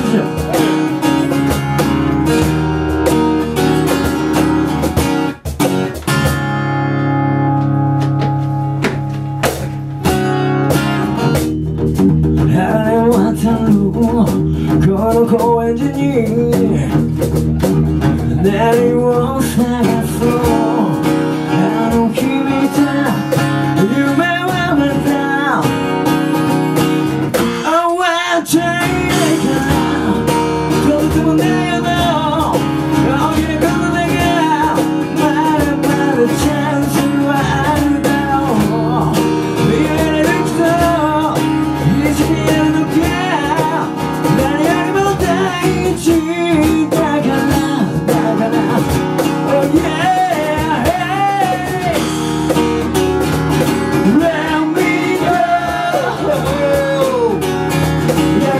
worship. Go engineer, that he won't